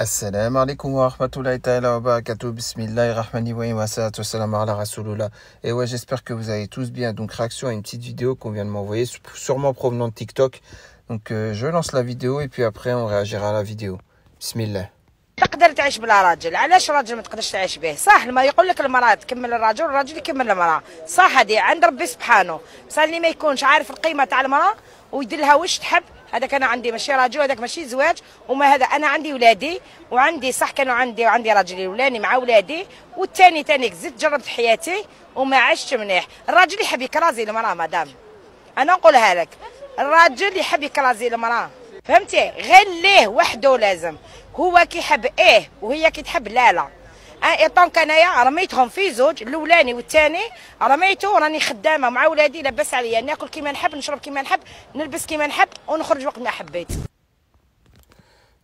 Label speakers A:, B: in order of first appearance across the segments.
A: Assalamu alaikum wa rahmatullahi ta'ala wa barakatuh. Bismillahir rahmanir rahim wa salatu salam ala rasulullah. Et ouais, j'espère que vous allez tous bien. Donc, réaction à une petite vidéo qu'on vient de m'envoyer, sûrement provenant de TikTok. Donc, euh, je lance la vidéo et puis après, on réagira à la vidéo. Bismillah.
B: تقدر تعيش بلا راجل علاش الراجل ما تقدرش تعيش به صح لما يقول لك المراه تكمل الراجل والراجل يكمل المراه صح هذه عند ربي سبحانه بس اللي ما يكونش عارف القيمه تاع المراه ويدير لها وش تحب هذاك أنا عندي ماشي راجل وهذاك ماشي زواج وما هذا أنا عندي ولادي وعندي صح كانوا عندي وعندي راجلي ولاني مع ولادي والثاني ثاني زدت جربت حياتي وما عشت مليح الراجل يحب يكرازي المرأة مدام. أنا نقولها لك. الراجل يحب يكرازي المرأة. فهمتي؟ غير ليه وحده لازم. هو كيحب إيه وهي كتحب لا لا. طونك انايا رميتهم في زوج الاولاني والثاني رميته راني خدامه مع ولادي لاباس عليا ناكل كيما نحب نشرب كيما نحب نلبس كيما نحب ونخرج وقت ما حبيت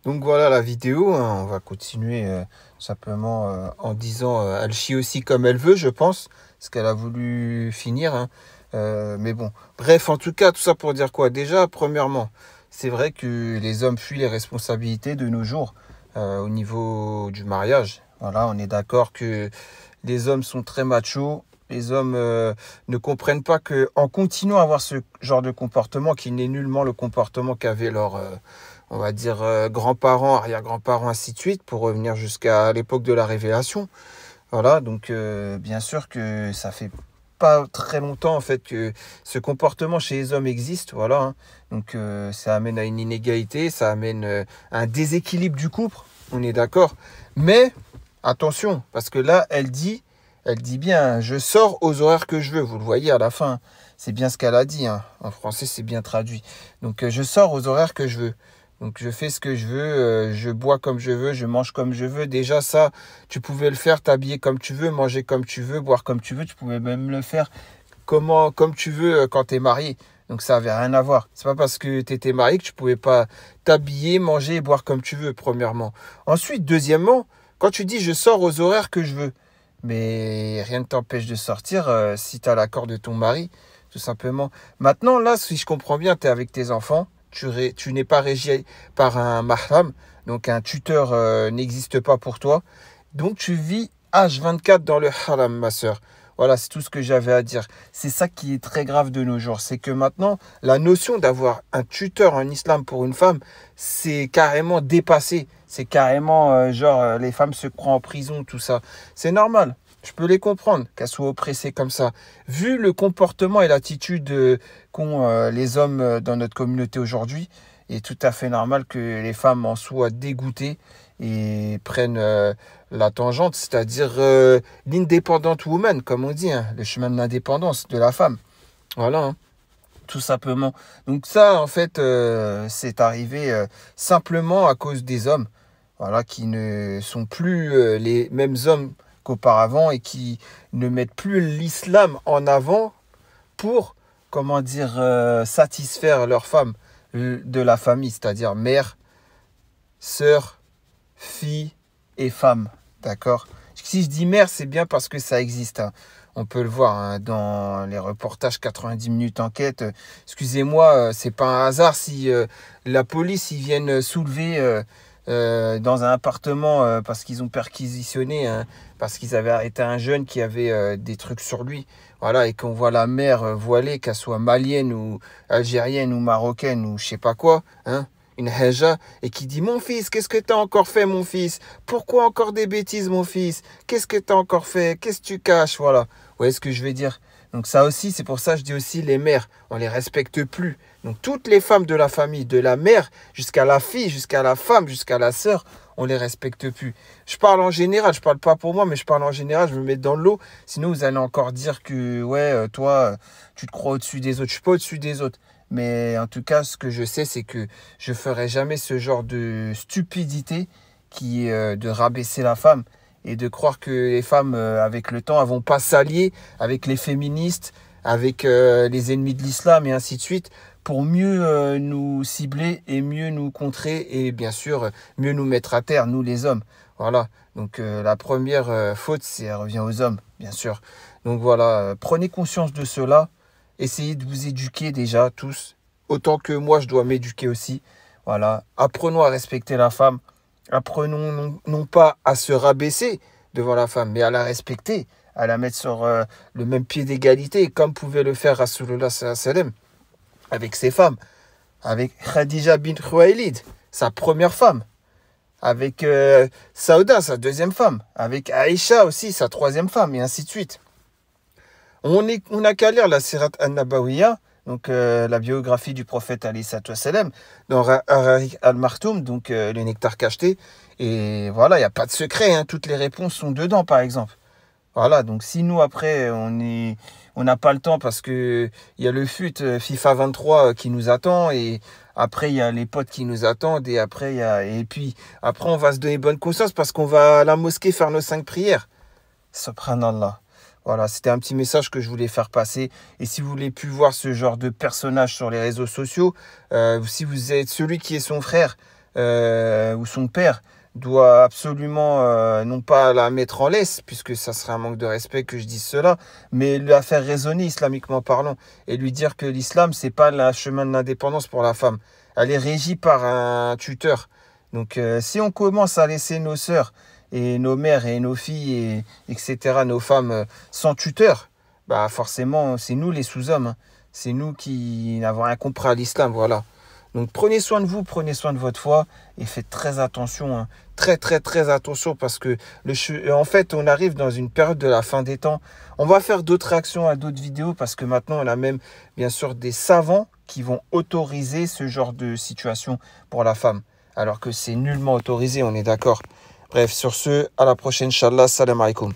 A: Donc voilà la vidéo, hein. on va continuer euh, simplement euh, en disant euh, elle chie aussi comme elle veut, je pense, ce qu'elle a voulu finir. Hein. Euh, mais bon, bref, en tout cas, tout ça pour dire quoi Déjà, premièrement, c'est vrai que les hommes fuient les responsabilités de nos jours euh, au niveau du mariage. Voilà, on est d'accord que les hommes sont très machos. Les hommes euh, ne comprennent pas que en continuant à avoir ce genre de comportement, qui n'est nullement le comportement qu'avaient leurs, euh, on va dire, euh, grands-parents, arrière-grands-parents, ainsi de suite, pour revenir jusqu'à l'époque de la révélation. Voilà, donc bien sûr que ça fait pas très longtemps en fait que ce comportement chez les hommes existe. Voilà, hein. donc ça amène à une inégalité, ça amène à un déséquilibre du couple. On est d'accord. Mais attention, parce que là, elle dit, elle dit bien, je sors aux horaires que je veux. Vous le voyez à la fin, c'est bien ce qu'elle a dit. hein. En français, c'est bien traduit. Donc euh, je sors aux horaires que je veux. Donc je fais ce que je veux, euh, je bois comme je veux, je mange comme je veux. Déjà ça, tu pouvais le faire, t'habiller comme tu veux, manger comme tu veux, boire comme tu veux. Tu pouvais même le faire comment, comme tu veux euh, quand tu es marié. Donc ça avait rien à voir. C'est pas parce que tu étais marié que tu pouvais pas t'habiller, manger et boire comme tu veux, premièrement. Ensuite, deuxièmement, quand tu dis je sors aux horaires que je veux, mais rien ne t'empêche de sortir euh, si tu as l'accord de ton mari, tout simplement. Maintenant, là, si je comprends bien, tu es avec tes enfants, tu, n'es pas régi par un mahram, donc un tuteur euh, n'existe pas pour toi. Donc tu vis H24 dans le haram, ma soeur. Voilà, c'est tout ce que j'avais à dire. C'est ça qui est très grave de nos jours. C'est que maintenant, la notion d'avoir un tuteur en islam pour une femme, c'est carrément dépassé. C'est carrément euh, genre euh, les femmes se croient en prison, tout ça. C'est normal. Je peux les comprendre qu'elles soient oppressées comme ça. Vu le comportement et l'attitude euh, qu'ont les hommes dans notre communauté aujourd'hui, il est tout à fait normal que les femmes en soient dégoûtées et prennent euh, la tangente, c'est-à-dire euh, l'independent woman, comme on dit, hein, le chemin de l'indépendance de la femme. Voilà, hein, tout simplement. Donc ça, en fait, euh, c'est arrivé euh, simplement à cause des hommes, voilà, qui ne sont plus les mêmes hommes qu'auparavant et qui ne mettent plus l'islam en avant pour, comment dire, satisfaire leurs femmes de la famille, c'est-à-dire mère, sœur, fille et femme. D'accord? Si je dis mère, c'est bien parce que ça existe. hein. On peut le voir hein, dans les reportages 90 minutes enquête. Excusez-moi, euh, c'est pas un hasard si euh, la police ils viennent soulever euh, dans un appartement parce qu'ils ont perquisitionné, hein, parce qu'ils avaient arrêté un jeune qui avait des trucs sur lui. Voilà, et qu'on voit la mère voilée, qu'elle soit malienne ou algérienne ou marocaine ou je sais pas quoi, une haja, et qui dit Mon fils, qu'est-ce que t'as encore fait, mon fils? Pourquoi encore des bêtises, mon fils? Qu'est-ce que t'as encore fait? Qu'est-ce que tu caches? Voilà. Vous voyez ce que je veux dire? Donc, ça aussi, c'est pour ça que je dis aussi les mères, on les respecte plus. Donc, toutes les femmes de la famille, de la mère jusqu'à la fille, jusqu'à la femme, jusqu'à la sœur, on les respecte plus. Je parle en général, je parle pas pour moi, mais je parle en général, je me mets dans l'eau. Sinon, vous allez encore dire que, ouais, euh, toi, euh, tu te crois au-dessus des autres. Je suis pas au-dessus des autres. Mais en tout cas, ce que je sais, c'est que je ferai jamais ce genre de stupidité qui est euh, de rabaisser la femme et de croire que les femmes, euh, avec le temps, elles vont pas s'allier avec les féministes, avec euh, les ennemis de l'islam et ainsi de suite pour mieux nous cibler et mieux nous contrer et bien sûr mieux nous mettre à terre, nous les hommes. Voilà. Donc la première faute, c'est elle revient aux hommes, bien sûr. Donc voilà, prenez conscience de cela. Essayez de vous éduquer déjà tous, autant que moi je dois m'éduquer aussi. Voilà, apprenons à respecter la femme, apprenons non, pas à se rabaisser devant la femme, mais à la respecter, à la mettre sur euh, le même pied d'égalité, comme pouvait le faire Rasulullah sallam avec ses femmes, avec Khadija bint Khuwailid, sa première femme, avec euh, Saouda, sa deuxième femme, avec Aïcha aussi, sa troisième femme, et ainsi de suite. On n'a on qu'à lire la Sirat al-Nabawiya, donc euh, la biographie du prophète Ali sallam dans Ararik al-Martoum, donc euh, le nectar cacheté. Et voilà, il n'y a pas de secret, hein, toutes les réponses sont dedans, par exemple. Voilà, donc si nous, après, on n'a pas le temps parce que il y a le FUT FIFA 23 qui nous attend et après, il y a les potes qui nous attendent. Et après, y a... Et puis, après, on va se donner bonne conscience parce qu'on va à la mosquée faire nos cinq prières. Subhanallah. Voilà, c'était un petit message que je voulais faire passer. Et si vous voulez plus voir ce genre de personnage sur les réseaux sociaux, euh, si vous êtes celui qui est son frère euh, ou son père, doit absolument euh, non pas la mettre en laisse, puisque ça serait un manque de respect que je dise cela, mais la faire raisonner islamiquement parlant et lui dire que l'islam c'est pas le chemin de l'indépendance pour la femme. Elle est régie par un tuteur. Donc si on commence à laisser nos sœurs et nos mères et nos filles et etc nos femmes euh, sans tuteur, bah forcément c'est nous les sous-hommes, hein. c'est nous qui n'avons rien compris à l'islam, voilà. Donc prenez soin de vous, prenez soin de votre foi et faites très attention, hein. très très très attention parce que le en fait on arrive dans une période de la fin des temps. On va faire d'autres réactions à d'autres vidéos parce que maintenant on a même bien sûr des savants qui vont autoriser ce genre de situation pour la femme alors que c'est nullement autorisé, on est d'accord. Bref, sur ce, à la prochaine, Inch'Allah, salam alaikum.